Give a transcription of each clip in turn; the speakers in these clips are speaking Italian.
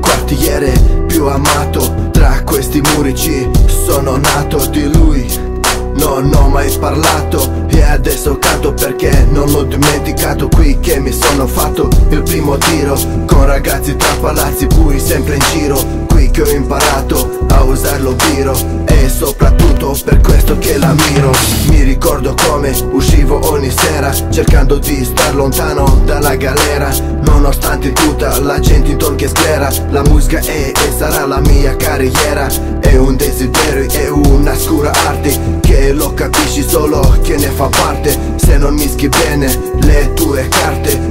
quartiere più amato. Tra questi muri ci sono nato di lui Non ho mai parlato. E adesso canto perché non l'ho dimenticato. Qui che mi sono fatto il primo tiro Con ragazzi tra palazzi puri sempre in giro che ho imparato a usarlo viro E soprattutto per questo che la miro. Mi ricordo come uscivo ogni sera Cercando di star lontano dalla galera. Nonostante tutta la gente intorno che sclera La musica è e sarà la mia carriera. È un desiderio, è una scura arte Che lo capisci solo che ne fa parte. Se non mischi bene le tue carte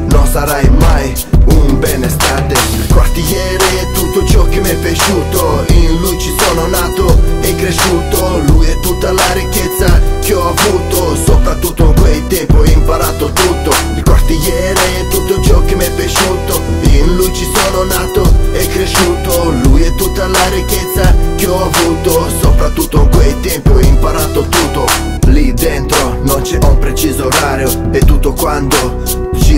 piaciuto In lui ci sono nato e cresciuto. Lui è tutta la ricchezza che ho avuto Soprattutto in quei tempi ho imparato tutto. Il quartiere è tutto ciò che mi è piaciuto In lui ci sono nato e cresciuto. Lui è tutta la ricchezza che ho avuto Soprattutto in quei tempi ho imparato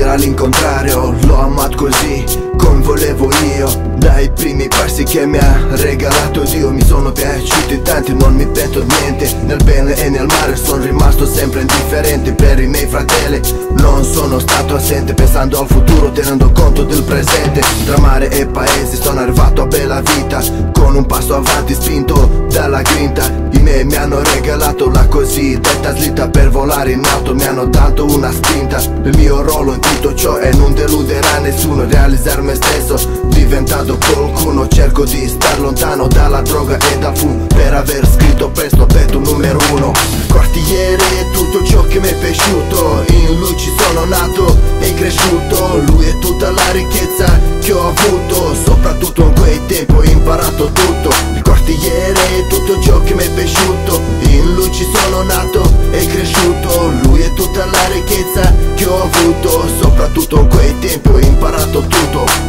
gira all'incontrario L'ho amato così come volevo io. Dai primi passi che mi ha regalato Dio Mi sono piaciuti tanti, non mi pento niente. Nel bene e nel male sono rimasto sempre indifferente. Per i miei fratelli non sono stato assente Pensando al futuro tenendo conto del presente. Tra mare e paese sono arrivato a bella vita Con un passo avanti spinto dalla grinta Miei mi hanno regalato la cosiddetta slitta per volare in alto. Mi hanno dato una spinta Il mio ruolo in tutto ciò e non deluderà nessuno. Realizzare me stesso diventato qualcuno. Cerco di star lontano dalla droga e dal fumo. Per aver scritto presto ho detto numero uno. Quartiere è tutto ciò che mi è piaciuto. In lui ci sono nato e cresciuto. Lui è tutta la ricchezza che ho avuto. Soprattutto in quei tempi ho imparato tutto. Il quartiere è tutto ciò che mi è piaciuto. In lui ci sono nato e cresciuto. Lui è tutta la ricchezza che ho avuto. Soprattutto in quei tempi ho imparato tutto.